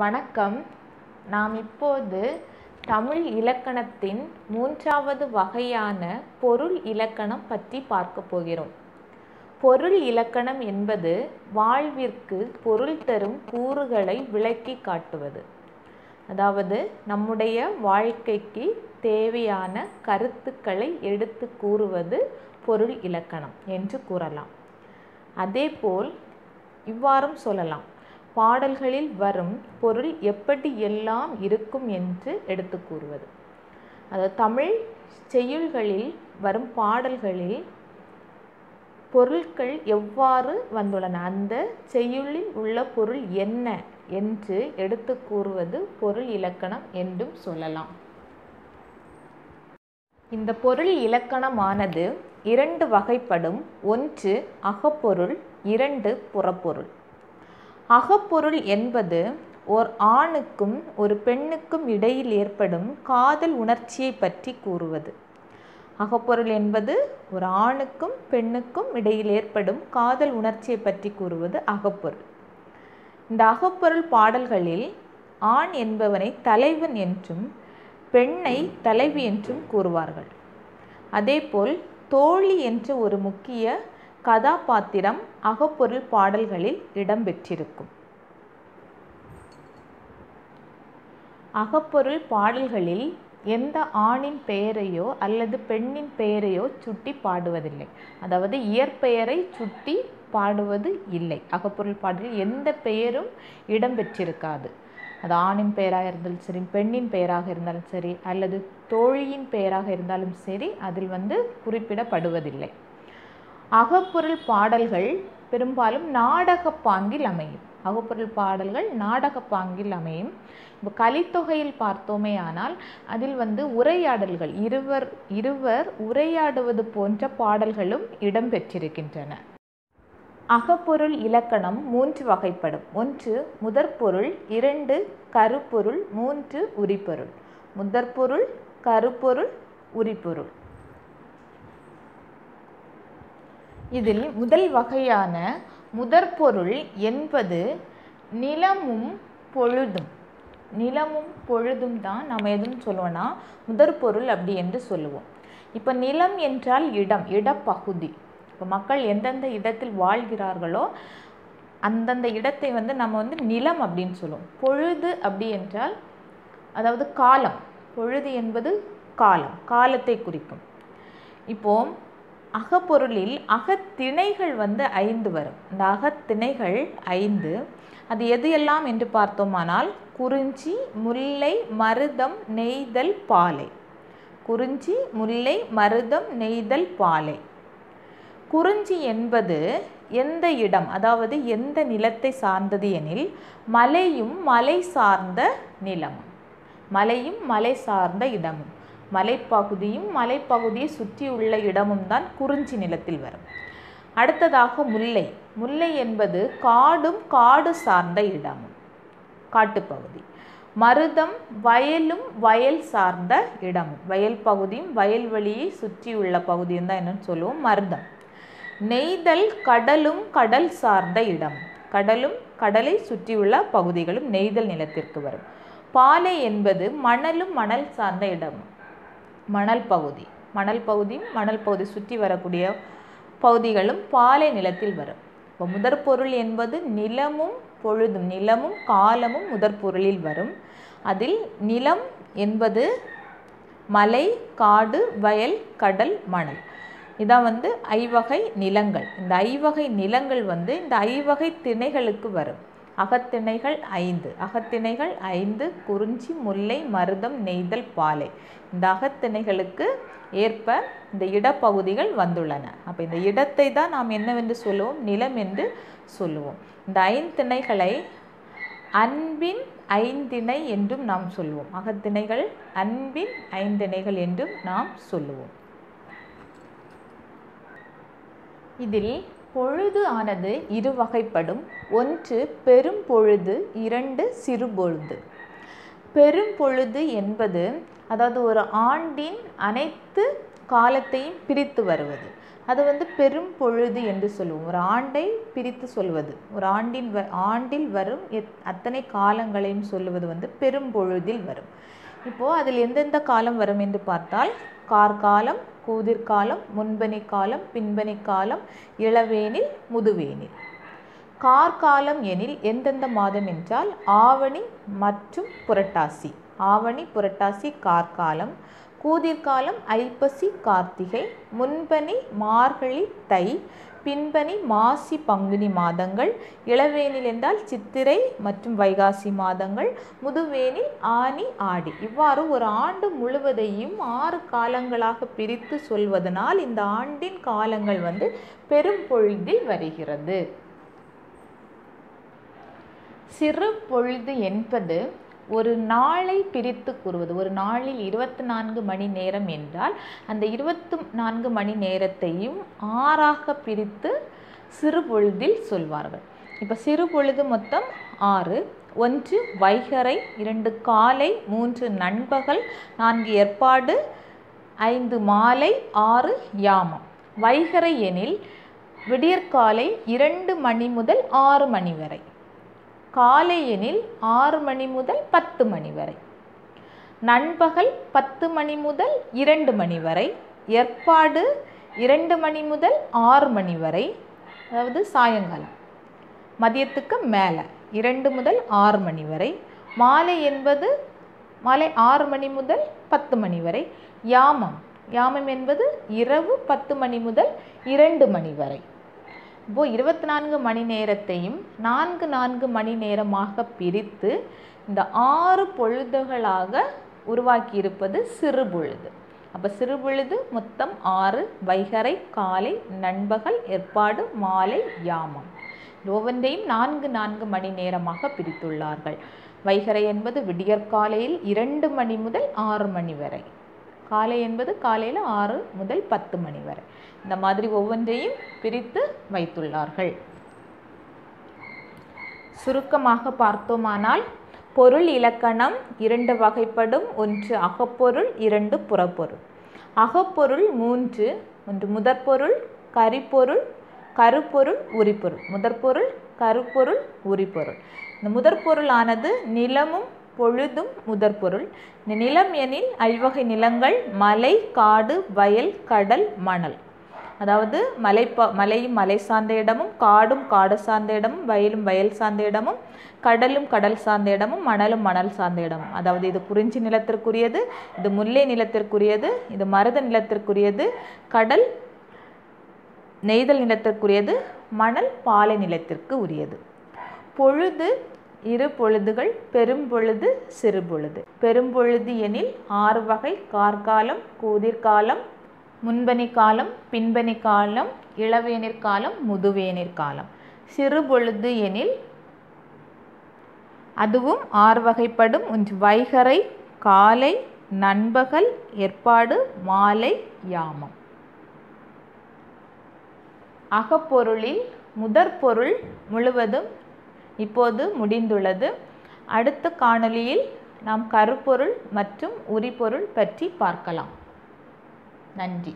வணக்கம். நாம் இப்போது தமிழ் இலக்கணத்தின் மூன்றாவது வகையான பொருள் இலக்கணம் பற்றி பார்க்க போகிறோம். பொருள் இலக்கணம் என்பது வாழ்விற்கு பொருள் தரும் கூறுகளை விளக்கி காட்டுவது. அதாவது நம்முடைய வாழ்க்கைக்கு தேவையான கருத்துக்களை எடுத்து கூறுவது பொருள் இலக்கணம் என்று கூறலாம். அதேபோல் இவ்வாறும் சொல்லலாம். பாடல்களில் வரும் பொருள் எப்படி எல்லாம் இருக்கும் என்று எடுத்து கூறுவது. அதாவது தமிழ் செய்யுள்களில் வரும் பாடல்களில் பொருட்கள் எவ்வாறு வந்துள்ளன? அந்த செய்யுளில் உள்ள பொருள் என்ன என்று எடுத்து கூறுவது பொருள் இலக்கணம் என்றும் சொல்லலாம். இந்த பொருள் இலக்கணமானது இரண்டு வகைப்படும். ஒன்று அகப்பொருள் இரண்டு புறப்பொருள். அகப்பொருள் என்பது ஓர் ஆணுக்கும் ஒரு பெண்ணுக்கும் இடையில் ஏற்படும் காதல் உணர்ச்சியை பற்றி கூறுவது. அகப்பொருள் என்பது ஒரு ஆணுக்கும் பெண்ணுக்கும் இடையில் ஏற்படும் காதல் உணர்ச்சியை பற்றி கூறுவது அகப்பொருள். இந்த அகப்பொருள் பாடல்களில் ஆண் என்பவனை தலைவன் என்றும் பெண்ணை தலைவி என்றும் கூறுவார்கள். அதேபோல் தோழி என்ற ஒரு முக்கிய கதாபாத்திரம் அகப்பொருள் பாடல்களில் இடம்பெற்றிருக்கும். அகப்பொருள் பாடல்களில் எந்த ஆணின் பெயரையோ அல்லது பெண்ணின் பெயரையோ சுட்டி பாடுவதில்லை. அதாவது இயற்பெயரை சுட்டி பாடுவது இல்லை. அகப்பொருள் பாடலில் எந்த பெயரும் இடம்பெற்றிருக்காது. அது ஆணின் பெயராக இருந்தாலும் சரி பெண்ணின் பெயராக இருந்தாலும் சரி அல்லது தோழியின் பெயராக இருந்தாலும் சரி அதில் வந்து குறிப்பிடப்படுவதில்லை. அகப்பொருள் பாடல்கள் பெரும்பாலும் நாடகப்பாங்கில் அமையும். அகப்பொருள் பாடல்கள் நாடகப்பாங்கில் அமையும். இப்போ கலித்தொகையில் பார்த்தோமே ஆனால் அதில் வந்து உரையாடல்கள் இருவர் இருவர் உரையாடுவது போன்ற பாடல்களும் இடம்பெற்றிருக்கின்றன. அகப்பொருள் இலக்கணம் மூன்று வகைப்படும். ஒன்று முதற்பொருள் இரண்டு கருப்பொருள் மூன்று உரிப்பொருள். முதற்பொருள் கருப்பொருள் உரிப்பொருள். இதில் முதல் வகையான முதற்பொருள் என்பது நிலமும் பொழுதும். நிலமும் பொழுதும் தான் நம்ம எதுன்னு சொல்லுவோம்னா முதற்பொருள் அப்படி என்று சொல்லுவோம். இப்போ நிலம் என்றால் இடம் இடப்பகுதி. இப்போ மக்கள் எந்தெந்த இடத்தில் வாழ்கிறார்களோ அந்தந்த இடத்தை வந்து நம்ம வந்து நிலம் அப்படின்னு சொல்லுவோம். பொழுது அப்படி என்றால் அதாவது காலம். பொழுது என்பது காலம் காலத்தை குறிக்கும். இப்போ அகப்பொருளில் அகத்திணைகள் வந்து ஐந்து வரும். இந்த அகத்திணைகள் ஐந்து. அது எது எல்லாம் என்று பார்த்தோமானால் குறிஞ்சி முல்லை மருதம் நெய்தல் பாலை. குறிஞ்சி முல்லை மருதம் நெய்தல் பாலை. குறிஞ்சி என்பது எந்த இடம்? அதாவது எந்த நிலத்தை சார்ந்தது எனில் மலையும் மலை சார்ந்த நிலமும். மலையும் மலை சார்ந்த இடமும். மலைப்பகுதியும் மலைப்பகுதியை சுற்றியுள்ள இடமும் தான் குறிஞ்சி நிலத்தில் வரும். அடுத்ததாக முல்லை. முல்லை என்பது காடும் காடு சார்ந்த இடமும் காட்டுப்பகுதி. மருதம் வயலும் வயல் சார்ந்த இடமும். வயல் பகுதியும் வயல்வெளியை சுற்றியுள்ள பகுதியும் தான் என்னன்னு சொல்லுவோம் மருதம். நெய்தல் கடலும் கடல் சார்ந்த இடம். கடலும் கடலை சுற்றியுள்ள பகுதிகளும் நெய்தல் நிலத்திற்கு வரும். பாலை என்பது மணலும் மணல் சார்ந்த இடம் மணல் பகுதி. மணல் பகுதியும் மணல் பகுதி சுற்றி வரக்கூடிய பகுதிகளும் பாலை நிலத்தில் வரும். இப்போ முதற்பொருள் என்பது நிலமும் பொழுதும் நிலமும் காலமும் முதற்பொருளில் வரும். அதில் நிலம் என்பது மலை காடு வயல் கடல் மணல். இதான் வந்து ஐவகை நிலங்கள். இந்த ஐவகை நிலங்கள் வந்து இந்த ஐவகை திணைகளுக்கு வரும். அகத்திணைகள் ஐந்து. அகத்திணைகள் ஐந்து குறிஞ்சி முல்லை மருதம் நெய்தல் பாலை. இந்த அகத்திணைகளுக்கு ஏற்ப இந்த இடப்பகுதிகள் வந்துள்ளன. அப்போ இந்த இடத்தை தான் நாம் என்னவென்று சொல்லுவோம்? நிலம் என்று சொல்லுவோம். இந்த ஐந்திணைகளை அன்பின் ஐந்திணை என்றும் நாம் சொல்லுவோம். அகத்திணைகள் அன்பின் ஐந்திணைகள் என்றும் நாம் சொல்லுவோம். இதில் பொழுது ஆனது இரு வகைப்படும் ஒன்று பெரும் பொழுது இரண்டு சிறு பொழுது. பெரும் பொழுது என்பது அதாவது ஒரு ஆண்டின் அனைத்து காலத்தையும் பிரித்து வருவது. அது வந்து பெரும் பொழுது என்று சொல்லுவோம். ஒரு ஆண்டை பிரித்து சொல்வது. ஒரு ஆண்டின் வ ஆண்டில் வரும் எத் அத்தனை காலங்களையும் சொல்லுவது வந்து பெரும் பொழுதில் வரும். இப்போது அதில் எந்தெந்த காலம் வரும் என்று பார்த்தால் கார்காலம் கூதிர்காலம் முன்பனி காலம் பின்பனி காலம் இளவேனில் முதுவேனில். கார்காலம் எனில் எந்தெந்த மாதம் என்றால் ஆவணி மற்றும் புரட்டாசி. ஆவணி புரட்டாசி கார்காலம் கூதிர்காலம் ஐப்பசி கார்த்திகை முன்பனி மார்கழி தை பின்பனி மாசி பங்குனி மாதங்கள் இளவேனில் என்றால் சித்திரை மற்றும் வைகாசி மாதங்கள் முதுவேனில் ஆனி ஆடி. இவ்வாறு ஒரு ஆண்டு முழுவதையும் ஆறு காலங்களாக பிரித்து சொல்வதனால் இந்த ஆண்டின் காலங்கள் வந்து பெரும் பொழுதில் வருகிறது. சிறு பொழுது என்பது ஒரு நாளை பிரித்து கூறுவது ஒரு நாளில் இருபத்தி நான்கு மணி நேரம் என்றால் அந்த இருபத்தி நான்கு மணி நேரத்தையும் ஆறாக பிரித்து சிறு பொழுதில் சொல்வார்கள். இப்போ சிறு பொழுது மொத்தம் ஆறு ஒன்று வைகரை இரண்டு காலை மூன்று நண்பகல் நான்கு ஏற்பாடு ஐந்து மாலை ஆறு யாமம். வைகரை எனில் விடியற்காலை இரண்டு மணி முதல் ஆறு மணி வரை. காலை எனில் ஆறு மணி முதல் பத்து மணி வரை. நண்பகல் பத்து மணி முதல் இரண்டு மணி வரை. ஏற்பாடு இரண்டு மணி முதல் ஆறு மணி வரை. அதாவது சாயங்காலம். மதியத்துக்கு மேலே இரண்டு முதல் ஆறு மணி வரை. மாலை என்பது மாலை ஆறு மணி முதல் பத்து மணி வரை. யாமம். யாமம் என்பது இரவு பத்து மணி முதல் இரண்டு மணி வரை. இப்போ இருபத்தி நான்கு மணி நேரத்தையும் நான்கு நான்கு மணி நேரமாக பிரித்து இந்த ஆறு பொழுதுகளாக உருவாக்கியிருப்பது சிறு பொழுது. அப்போ சிறு பொழுது மொத்தம் ஆறு வைகரை காலை நண்பகல் ஏற்பாடு மாலை யாமம். ஒவ்வொன்றையும் நான்கு நான்கு மணி நேரமாக பிரித்துள்ளார்கள். வைகரை என்பது விடியற்காலையில் இரண்டு மணி முதல் ஆறு மணி வரை. காலை என்பது காலையில் ஆறு முதல் பத்து மணி வரை. இந்த மாதிரி ஒவ்வொன்றையும் பிரித்து வைத்துள்ளார்கள். சுருக்கமாக பார்த்தோமானால் பொருள் இலக்கணம் இரண்டு வகைப்படும். ஒன்று அகப்பொருள் இரண்டு புறப்பொருள். அகப்பொருள் மூன்று ஒன்று முதற்பொருள் கரிப்பொருள் கருப்பொருள் உரிப்பொருள். முதற்பொருள் கருப்பொருள் உரிப்பொருள். இந்த முதற்பொருளானது நிலமும் பொழுதும் முதற்பொருள். நிலம் எனில் ஐவகை நிலங்கள் மலை காடு வயல் கடல் மணல். அதாவது மலை ப மலையும் மலை சார்ந்த இடமும் காடும் காடு சார்ந்த இடமும் வயலும் வயல் சார்ந்த இடமும் கடலும் கடல் சார்ந்த இடமும் மணலும் மணல் சார்ந்த இடமும். அதாவது இது குறிஞ்சி நிலத்திற்குரியது இது முல்லை நிலத்திற்குரியது இது மருத நிலத்திற்குரியது கடல் நெய்தல் நிலத்திற்குரியது மணல் பாலை நிலத்திற்கு உரியது. பொழுது இரு பொழுதுகள் பெரும்பொழுது சிறுபொழுது பெரும்பொழுது எனில் ஆறு வகை கார்காலம் கூதிர்காலம் முன்பனி காலம் பின்பனி காலம் இளவேனிற் காலம் முதுவேனிற் காலம். எனில் அதுவும் ஆறு வகைப்படும். ஒன்று வைகரை காலை நண்பகல் ஏற்பாடு மாலை யாமம். அகப்பொருளில் முதற்பொருள் முழுவதும் இப்போது முடிந்துள்ளது. அடுத்த காணொளியில் நாம் கருப்பொருள் மற்றும் உரிபொருள் பற்றி பார்க்கலாம். நன்றி.